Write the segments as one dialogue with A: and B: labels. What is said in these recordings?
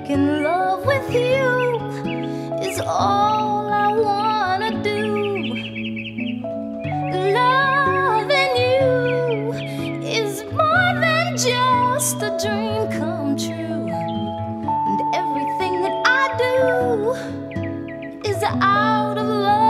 A: making love with you is all I wanna do. Loving you is more than just a dream come true. And everything that I do is out of love.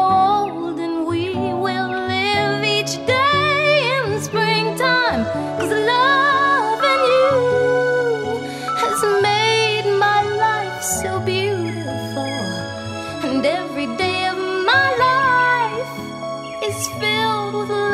A: and every day of my life is filled with love.